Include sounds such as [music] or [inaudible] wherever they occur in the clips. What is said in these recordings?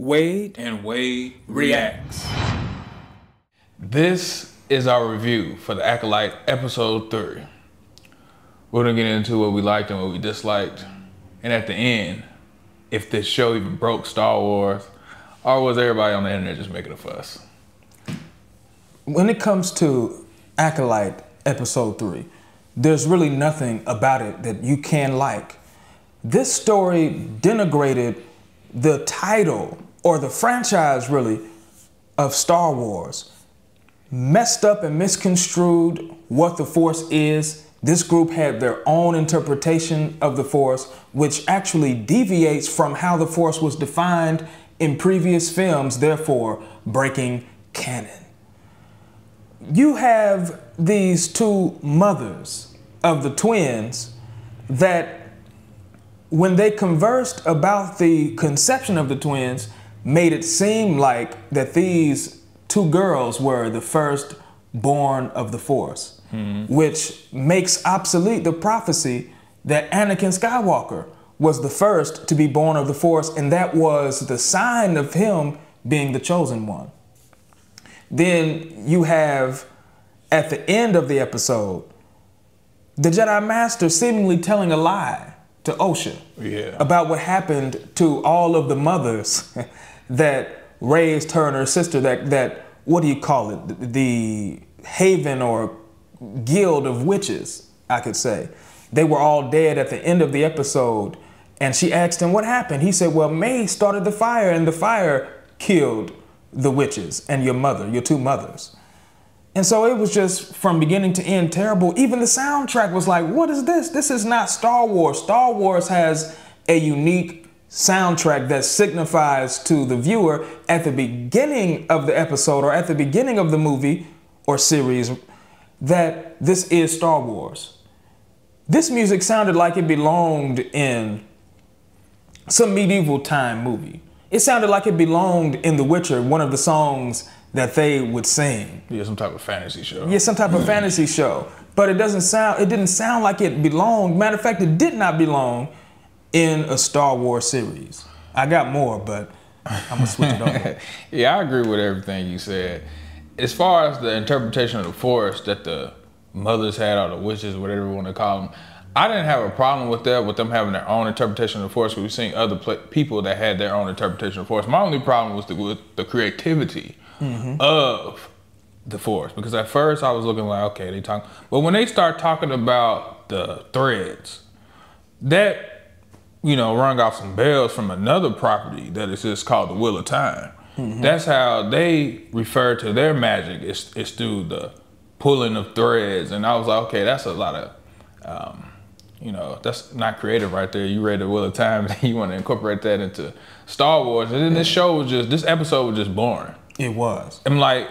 Wade and Wade reacts. This is our review for the Acolyte episode three. We're gonna get into what we liked and what we disliked, and at the end, if this show even broke Star Wars, or was everybody on the internet just making a fuss? When it comes to Acolyte episode three, there's really nothing about it that you can like. This story denigrated the title or the franchise really of Star Wars messed up and misconstrued what the Force is. This group had their own interpretation of the Force, which actually deviates from how the Force was defined in previous films, therefore breaking canon. You have these two mothers of the twins that, when they conversed about the conception of the twins, made it seem like that these two girls were the first born of the Force, mm-hmm. which makes obsolete the prophecy that Anakin Skywalker was the first to be born of the Force, and that was the sign of him being the chosen one. Then you have at the end of the episode the Jedi Master seemingly telling a lie to Osha yeah. about what happened to all of the mothers [laughs] that raised her and her sister that that what do you call it? The haven or guild of witches i could say. They were all dead at the end of the episode and she asked him what happened? He said well may started the fire and the fire killed the witches and your mother your two mothers. And so it was just from beginning to end terrible. Even the soundtrack was like what is this? This is not star wars. Star wars has a unique soundtrack that signifies to the viewer at the beginning of the episode or at the beginning of the movie or series that this is Star Wars. This music sounded like it belonged in some medieval time movie. It sounded like it belonged in The Witcher, one of the songs that they would sing. Yeah, some type of fantasy show. Yeah, some type of [laughs] fantasy show. But it doesn't sound it didn't sound like it belonged. Matter of fact, it did not belong in a Star Wars series. I got more, but I'm gonna switch it over. [laughs] yeah, I agree with everything you said. As far as the interpretation of the Force that the mothers had, or the witches, whatever you want to call them, I didn't have a problem with that, with them having their own interpretation of the Force. We've seen other people that had their own interpretation of the Force. My only problem was the, with the creativity mm-hmm. of the Force, because at first I was looking like, okay, they talk, but when they start talking about the threads, that you know, rung off some bells from another property that is just called the Wheel of Time. Mm-hmm. That's how they refer to their magic. It's, it's through the pulling of threads. And I was like, okay, that's a lot of, um, you know, that's not creative right there. You read the Wheel of Time and [laughs] you want to incorporate that into Star Wars. And then this show was just, this episode was just boring. It was. I'm like,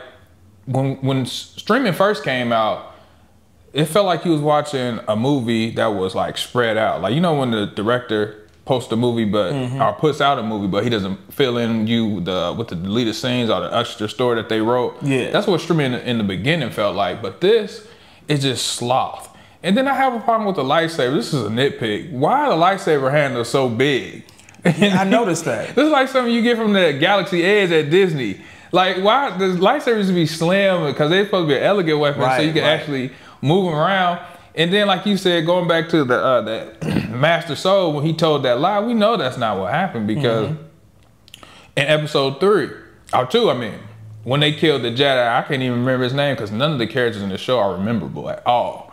when, when streaming first came out, it felt like he was watching a movie that was like spread out. Like you know when the director posts a movie, but mm-hmm. or puts out a movie, but he doesn't fill in you the with the deleted scenes or the extra story that they wrote. Yeah, that's what streaming in the beginning felt like. But this is just sloth. And then I have a problem with the lightsaber. This is a nitpick. Why are the lightsaber handles so big? I noticed that. [laughs] this is like something you get from the Galaxy Edge at Disney. Like why the lightsabers be slim because they're supposed to be an elegant weapon, right, so you can right. actually move them around. And then, like you said, going back to the uh, that [clears throat] Master Sol when he told that lie, we know that's not what happened because mm-hmm. in episode three or two, I mean, when they killed the Jedi, I can't even remember his name because none of the characters in the show are memorable at all.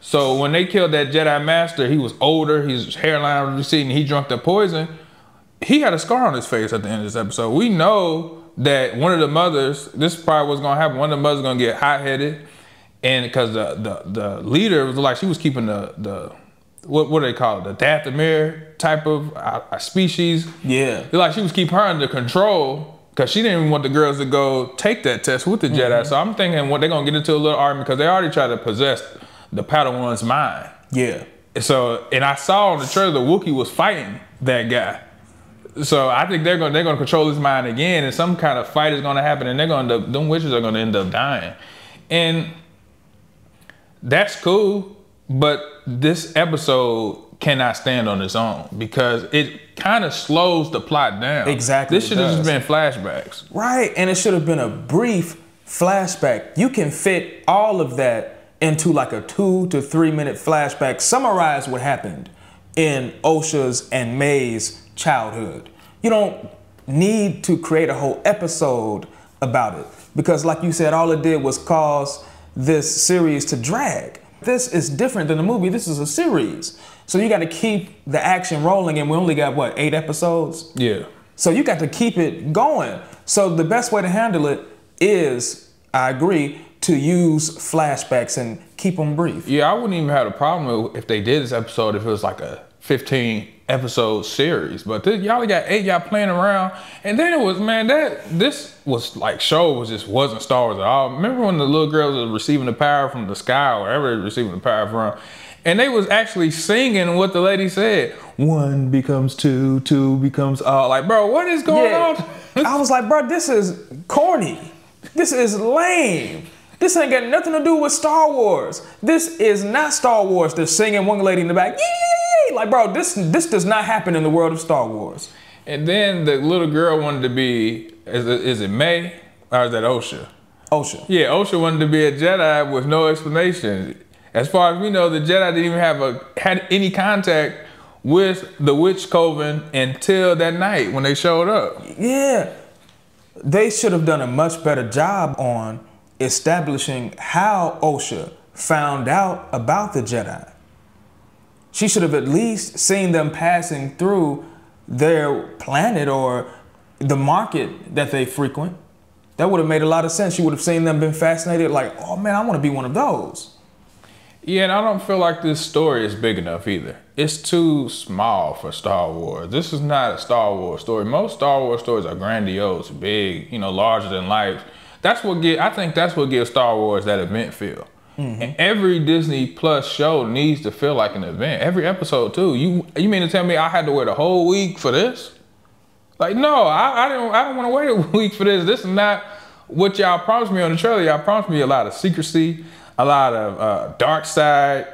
So when they killed that Jedi Master, he was older, his hairline was receding, he drank the poison. He had a scar on his face at the end of this episode. We know that one of the mothers, this probably was gonna happen. One of the mothers gonna get hot headed and because the, the the leader was like she was keeping the the what what do they call it the Dathomir type of uh, species. Yeah, like she was keeping her under control because she didn't even want the girls to go take that test with the Jedi. Mm-hmm. So I'm thinking what they're gonna get into a little argument because they already tried to possess the Padawan's mind. Yeah. So and I saw on the trailer the Wookiee was fighting that guy. So I think they're gonna they're gonna control his mind again, and some kind of fight is gonna happen, and they're gonna them witches are gonna end up dying. And that's cool, but this episode cannot stand on its own because it kind of slows the plot down. Exactly, This should have just been flashbacks. Right, and it should have been a brief flashback. You can fit all of that into like a two to three minute flashback. Summarize what happened in Osha's and May's childhood. You don't need to create a whole episode about it because, like you said, all it did was cause this series to drag. This is different than a movie. This is a series. So you got to keep the action rolling, and we only got what eight episodes. Yeah. So you got to keep it going. So the best way to handle it is, I agree, to use flashbacks and keep them brief. Yeah, I wouldn't even have a problem if they did this episode if it was like a 15 episode series. But this, y'all got eight y'all playing around, and then it was man that this was like show was just wasn't Star Wars at all. Remember when the little girls were receiving the power from the sky or wherever receiving the power from, and they was actually singing what the lady said. One becomes two, two becomes all. Like, bro, what is going on? I was like, bro, this is corny. This is lame. This ain't got nothing to do with Star Wars. This is not Star Wars. They're singing one lady in the back. Yee! Like, bro, this this does not happen in the world of Star Wars. And then the little girl wanted to be is it, is it May or is that Osha? Osha. Yeah, Osha wanted to be a Jedi with no explanation. As far as we know, the Jedi didn't even have a had any contact with the Witch Coven until that night when they showed up. Yeah. They should have done a much better job on establishing how Osha found out about the Jedi. She should have at least seen them passing through their planet or the market that they frequent. That would have made a lot of sense. She would have seen them, been fascinated, like, oh man, I want to be one of those. Yeah, and I don't feel like this story is big enough either. It's too small for Star Wars. This is not a Star Wars story. Most Star Wars stories are grandiose, big, you know, larger than life. That's what give I think that's what gives Star Wars that event feel. And every Disney Plus show needs to feel like an event. Every episode too. You you mean to tell me I had to wait a whole week for this? Like no, I, I didn't I don't want to wait a [laughs] week for this. This is not what y'all promised me on the trailer. Y'all promised me a lot of secrecy, a lot of uh, dark side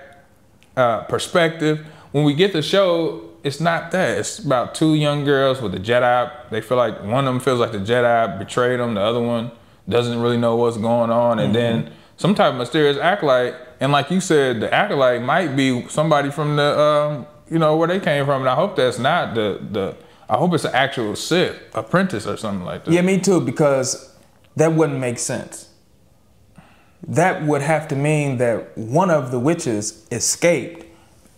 uh, perspective. When we get the show, it's not that. It's about two young girls with a Jedi. They feel like one of them feels like the Jedi betrayed them. The other one doesn't really know what's going on. And then some type of mysterious acolyte. And like you said, the acolyte might be somebody from the, um, you know, where they came from. And I hope that's not the the. I hope it's an actual Sith apprentice or something like that. Yeah, me too, because that wouldn't make sense. That would have to mean that one of the witches escaped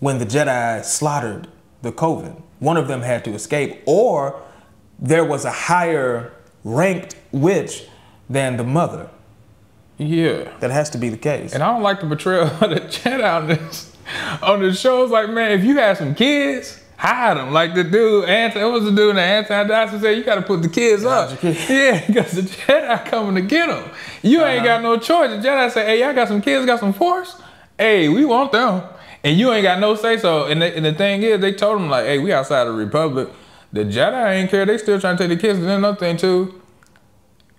when the Jedi slaughtered the Coven. One of them had to escape, or there was a higher ranked witch than the mother. Yeah. That has to be the case. And I don't like the portrayal of the Jedi on this on the shows. Like, man, if you had some kids, hide them. Like the dude, anti, it was the dude in the anti-dice said, you got to put the kids up. kids. [laughs] Yeah, because the Jedi coming to get them. You ain't uh-huh. got no choice. The Jedi say, hey, y'all got some kids, got some force. Hey, we want them, and you ain't got no say so. And the, and the thing is, they told them like, hey, we outside the Republic. The Jedi ain't care. They still trying to take the kids. And then another thing too.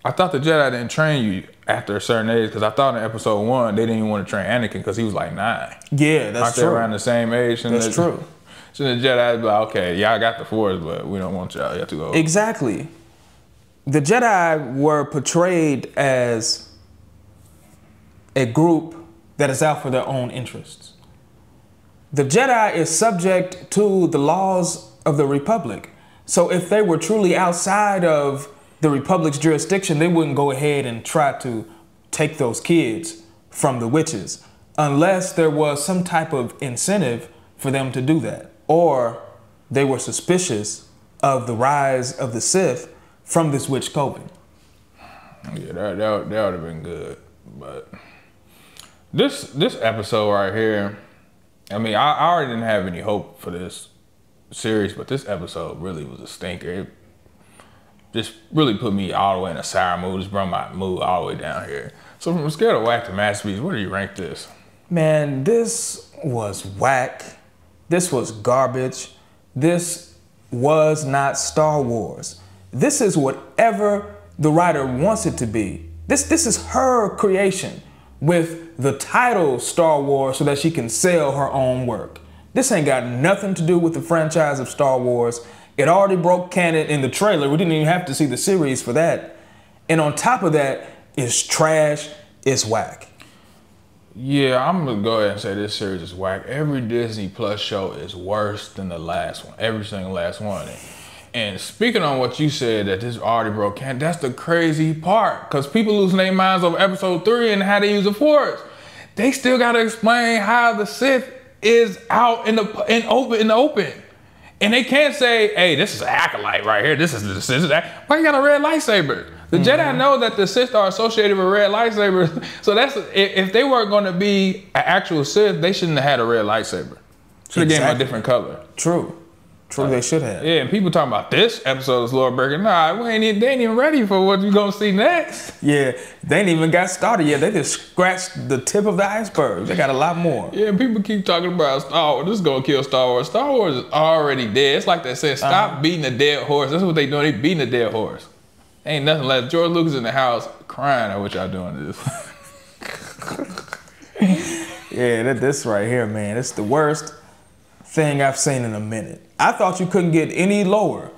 I thought the Jedi didn't train you after a certain age because I thought in episode one they didn't even want to train Anakin because he was like nine. yeah, Aren't that's they true. around the same age? That's the, true. [laughs] So the Jedi be like, okay, y'all got the Force, but we don't want y'all. Y'all too old. Exactly. The Jedi were portrayed as a group that is out for their own interests. The Jedi is subject to the laws of the Republic. So if they were truly outside of the Republic's jurisdiction, they wouldn't go ahead and try to take those kids from the witches unless there was some type of incentive for them to do that. Or they were suspicious of the rise of the Sith from this witch coven. Yeah, that that, that would have been good. But this this episode right here, I mean, I, I already didn't have any hope for this series, but this episode really was a stinker. It just really put me all the way in a sour mood. Just brought my mood all the way down here. So from scared of whack to masterpiece, where do you rank this? Man, this was whack. This was garbage. This was not Star Wars. This is whatever the writer wants it to be. This this is her creation with the title Star Wars so that she can sell her own work. This ain't got nothing to do with the franchise of Star Wars. It already broke canon in the trailer. We didn't even have to see the series for that. And on top of that, it's trash, it's whack. Yeah, I'm gonna go ahead and say this series is whack. Every Disney Plus show is worse than the last one. Every single last one. And speaking on what you said that this already broke canon, that's the crazy part. Cause people losing their minds over episode three and how they use the force. They still gotta explain how the Sith is out in the in open in the open. And they can't say, hey, this is an acolyte right here. This is the Sith. This is that. Why you got a red lightsaber? The mm-hmm. Jedi know that the Sith are associated with red lightsabers. [laughs] So that's if they weren't going to be an actual Sith, they shouldn't have had a red lightsaber. Should have exactly. given them a different color. True. True, they should have. Yeah, and people talking about this episode is Lord Burger. Nah, we ain't even, they ain't even ready for what you gonna see next. Yeah, they ain't even got started yet. They just scratched the tip of the iceberg. They got a lot more. Yeah, people keep talking about Star Wars. This is gonna kill Star Wars. Star Wars is already dead. It's like they said, stop uh-huh. beating a dead horse. That's what they doing. They beating a dead horse. Ain't nothing left. George Lucas in the house crying at what y'all doing this. [laughs] yeah, that this right here, man. It's the worst thing I've seen in a minute. I thought you couldn't get any lower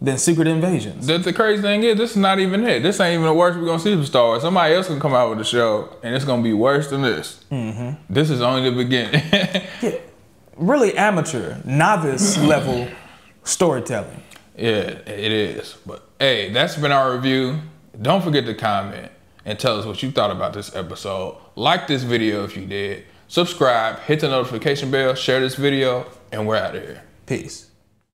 than Secret Invasions. That's the crazy thing is, this is not even it. This ain't even the worst we're gonna see from Star Wars. Somebody else can come out with a show, and it's gonna be worse than this. Mm-hmm. This is only the beginning. [laughs] yeah, really amateur, novice [clears throat] level storytelling. Yeah, it is. But hey, that's been our review. Don't forget to comment and tell us what you thought about this episode. Like this video if you did. Subscribe, hit the notification bell, share this video, and we're out of here. Peace.